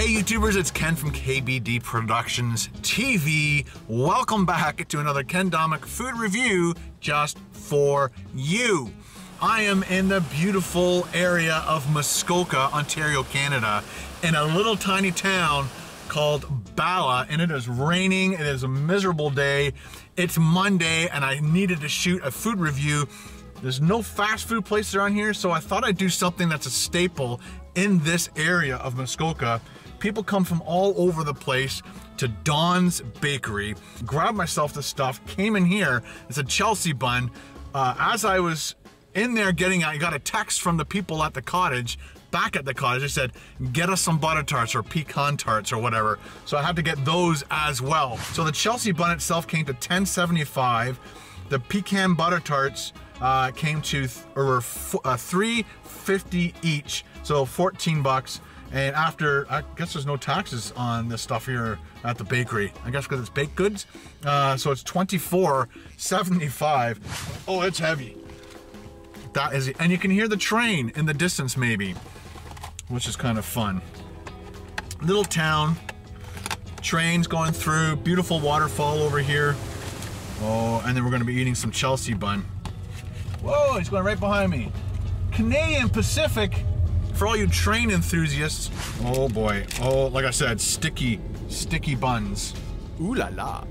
Hey YouTubers, it's Ken from KBD Productions TV. Welcome back to another Ken Domik food review just for you. I am in the beautiful area of Muskoka, Ontario, Canada, in a little tiny town called Bala, and it is raining. It is a miserable day. It's Monday, and I needed to shoot a food review. There's no fast food places around here, so I thought I'd do something that's a staple in this area of Muskoka. People come from all over the place to Don's Bakery, grabbed myself the stuff, came in here. It's a Chelsea bun. Uh, as I was in there getting, I got a text from the people at the cottage back at the cottage. They said, get us some butter tarts or pecan tarts or whatever. So I had to get those as well. So the Chelsea bun itself came to 10.75. The pecan butter tarts uh, came to th or uh, 3.50 each, so 14 bucks. And after, I guess there's no taxes on this stuff here at the bakery. I guess because it's baked goods. Uh, so it's 24.75. Oh, it's heavy. That is, and you can hear the train in the distance maybe which is kind of fun. Little town, trains going through, beautiful waterfall over here. Oh, and then we're gonna be eating some Chelsea bun. Whoa, he's going right behind me. Canadian Pacific, for all you train enthusiasts. Oh boy, oh, like I said, sticky, sticky buns. Ooh la la.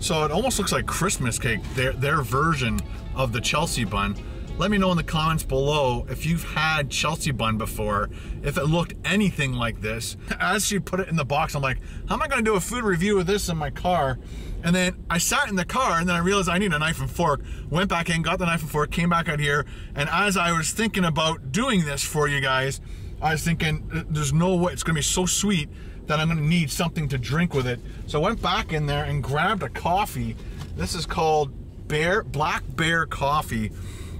So it almost looks like Christmas cake, their, their version of the Chelsea bun. Let me know in the comments below if you've had Chelsea bun before, if it looked anything like this. As she put it in the box, I'm like, how am I gonna do a food review of this in my car? And then I sat in the car and then I realized I need a knife and fork. Went back in, got the knife and fork, came back out here. And as I was thinking about doing this for you guys, I was thinking, there's no way, it's gonna be so sweet that I'm gonna need something to drink with it. So I went back in there and grabbed a coffee. This is called Bear Black Bear Coffee.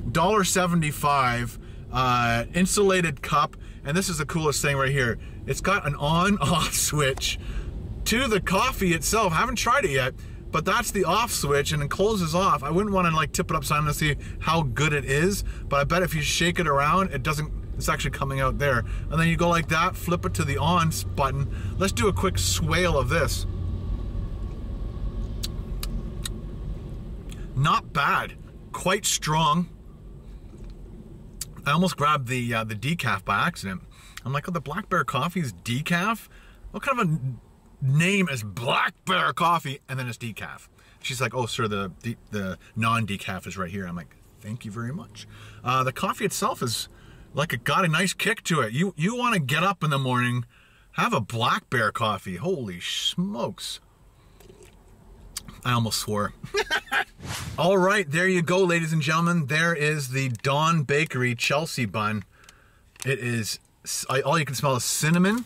$1.75 uh, insulated cup. And this is the coolest thing right here. It's got an on off switch to the coffee itself. I haven't tried it yet, but that's the off switch and it closes off. I wouldn't want to like tip it upside down to see how good it is, but I bet if you shake it around, it doesn't, it's actually coming out there. And then you go like that, flip it to the on button. Let's do a quick swale of this. Not bad, quite strong. I almost grabbed the uh, the decaf by accident. I'm like, oh, the Black Bear Coffee is decaf? What kind of a name is Black Bear Coffee? And then it's decaf. She's like, oh, sir, the the non-decaf is right here. I'm like, thank you very much. Uh, the coffee itself is like it got a nice kick to it. You you want to get up in the morning, have a Black Bear Coffee. Holy smokes. I almost swore. All right, there you go, ladies and gentlemen. There is the Don Bakery Chelsea bun. It is, all you can smell is cinnamon.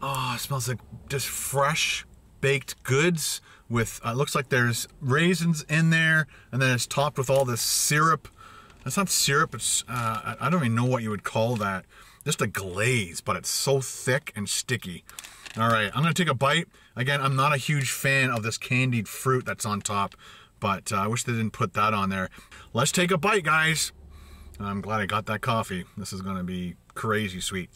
Oh, it smells like just fresh baked goods with, uh, looks like there's raisins in there, and then it's topped with all this syrup. It's not syrup, it's, uh, I don't even know what you would call that. Just a glaze, but it's so thick and sticky. All right, I'm gonna take a bite. Again, I'm not a huge fan of this candied fruit that's on top, but uh, I wish they didn't put that on there. Let's take a bite, guys. I'm glad I got that coffee. This is gonna be crazy sweet.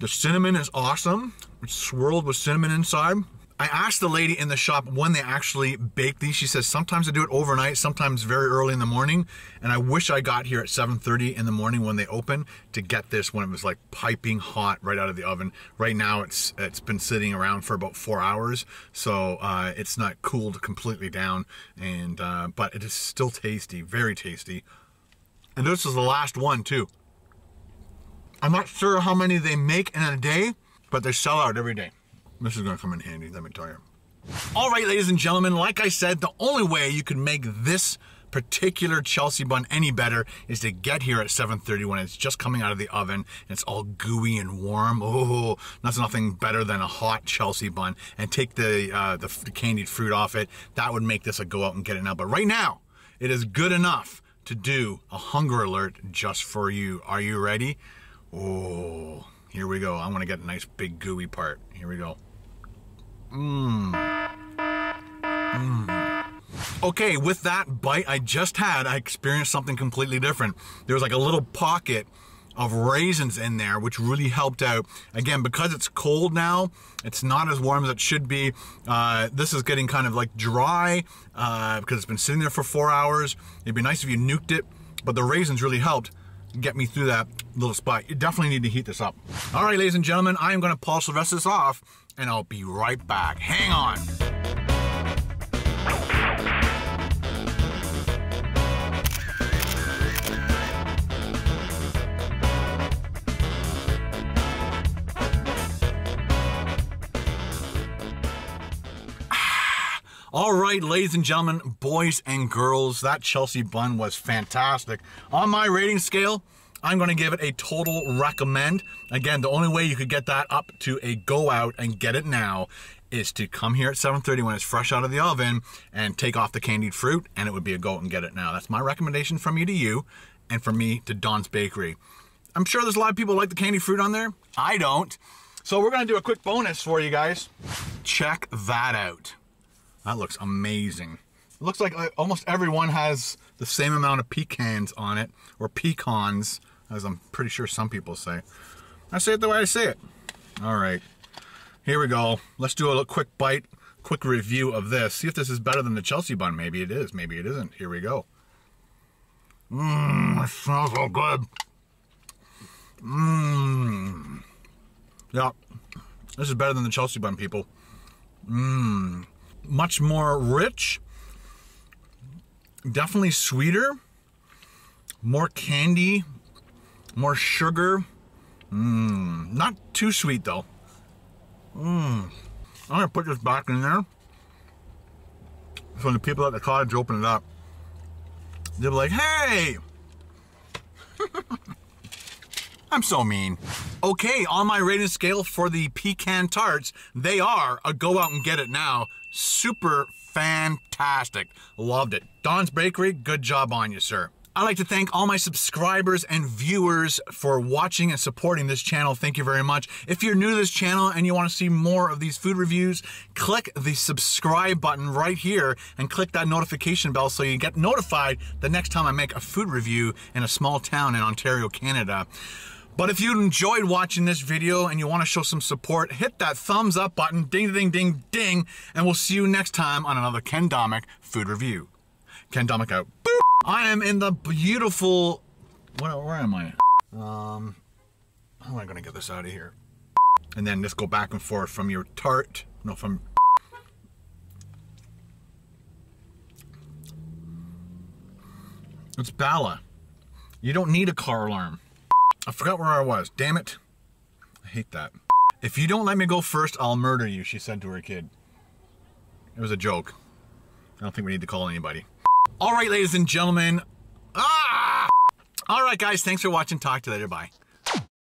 The cinnamon is awesome. It's swirled with cinnamon inside. I asked the lady in the shop when they actually bake these. She says sometimes they do it overnight, sometimes very early in the morning. And I wish I got here at 7.30 in the morning when they open to get this when it was like piping hot right out of the oven. Right now it's it's been sitting around for about four hours. So uh, it's not cooled completely down. and uh, But it is still tasty, very tasty. And this is the last one too. I'm not sure how many they make in a day, but they sell out every day. This is gonna come in handy, let me tell you. All right, ladies and gentlemen, like I said, the only way you can make this particular Chelsea bun any better is to get here at 7.30 when it's just coming out of the oven and it's all gooey and warm. Oh, that's nothing better than a hot Chelsea bun and take the, uh, the, the candied fruit off it. That would make this a go out and get it now. But right now, it is good enough to do a hunger alert just for you. Are you ready? Oh, here we go. I'm gonna get a nice big gooey part. Here we go. Mmm. Mmm. Okay, with that bite I just had, I experienced something completely different. There was like a little pocket of raisins in there, which really helped out. Again, because it's cold now, it's not as warm as it should be. Uh, this is getting kind of like dry uh, because it's been sitting there for four hours. It'd be nice if you nuked it, but the raisins really helped get me through that little spot. You definitely need to heat this up. All right, ladies and gentlemen, I am gonna polish the rest of this off and I'll be right back. Hang on. Ah, all right, ladies and gentlemen, boys and girls, that Chelsea bun was fantastic. On my rating scale, I'm gonna give it a total recommend. Again, the only way you could get that up to a go out and get it now is to come here at 7.30 when it's fresh out of the oven and take off the candied fruit and it would be a go out and get it now. That's my recommendation from me to you and from me to Don's Bakery. I'm sure there's a lot of people like the candied fruit on there. I don't. So we're gonna do a quick bonus for you guys. Check that out. That looks amazing. Looks like almost everyone has the same amount of pecans on it, or pecans, as I'm pretty sure some people say. I say it the way I say it. All right, here we go. Let's do a little quick bite, quick review of this. See if this is better than the Chelsea bun. Maybe it is, maybe it isn't. Here we go. Mmm, it smells so good. Mmm. Yeah, this is better than the Chelsea bun, people. Mmm much more rich, definitely sweeter, more candy, more sugar. Mmm, not too sweet though. Mmm. I'm gonna put this back in there. So when the people at the cottage open it up, they'll be like, hey! I'm so mean. Okay, on my rating scale for the pecan tarts, they are a go out and get it now. Super fantastic. Loved it. Don's Bakery, good job on you, sir. I'd like to thank all my subscribers and viewers for watching and supporting this channel. Thank you very much. If you're new to this channel and you want to see more of these food reviews, click the subscribe button right here and click that notification bell so you get notified the next time I make a food review in a small town in Ontario, Canada. But if you enjoyed watching this video and you want to show some support, hit that thumbs up button, ding, ding, ding, ding, and we'll see you next time on another Ken Domik food review. Ken Domik out. I am in the beautiful, where, where am I? Um, how am I to get this out of here? And then just go back and forth from your tart, no, from It's Bala. You don't need a car alarm. I forgot where I was. Damn it. I hate that. If you don't let me go first, I'll murder you, she said to her kid. It was a joke. I don't think we need to call anybody. All right, ladies and gentlemen. Ah! All right, guys. Thanks for watching. Talk to you later. Bye.